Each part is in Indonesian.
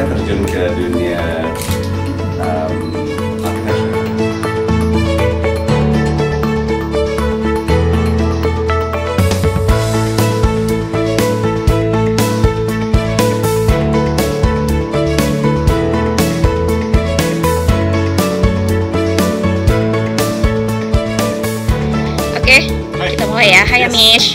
Saya terjun ke dunia um, architecture. Oke, Hai. kita mulai ya. Hai Yes. Amish.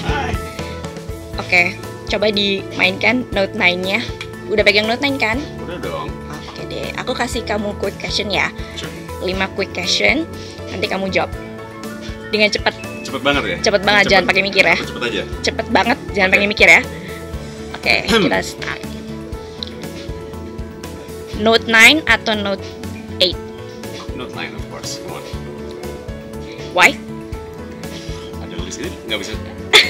Oke, coba dimainkan Note 9-nya. Udah pegang Note 9 kan? Udah dong. Oke deh, aku kasih kamu quick question ya. Sure. 5 quick question, nanti kamu jawab. Dengan cepat, Cepet banget ya? cepet banget, jangan pakai mikir ya. Cepet aja. Cepet banget, jangan Oke. pakai mikir ya. Oke, kita start. Note 9 atau Note 8? Note 9 of course. Come on. Why? Ada list ini nggak bisa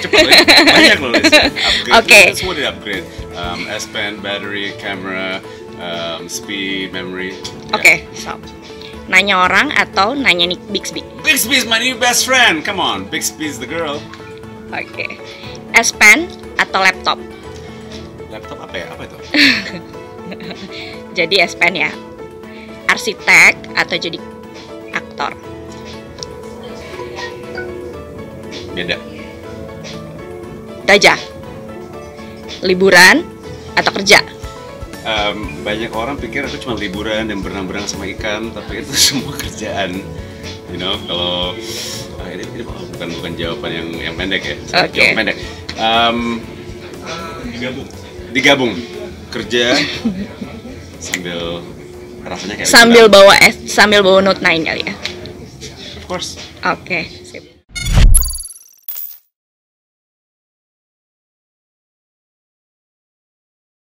cepet ya? Banyak loh. Upgrade. Oke. That's what it upgrade. Um, S Pen, battery, camera, um, speed, memory. Oke, stop. Nanya orang atau nanya Nick Bixby? Bixby is my new best friend. Come on, Bixby is the girl. Oke. S Pen atau laptop? Laptop apa ya? Apa itu? Jadi S Pen ya. Arsitek atau jadi aktor? Beda. Gajah. Liburan atau kerja? Um, banyak orang pikir aku cuma liburan dan berenang-berenang sama ikan, tapi itu semua kerjaan. You know, kalau ah, ini, ini bukan bukan jawaban yang yang pendek ya. Saya Oke. Jawab pendek. Um, digabung. Digabung. Kerja sambil rasanya kayak Sambil liburan. bawa S, sambil bawa Note 9 kali ya. Of course. Oke, sip.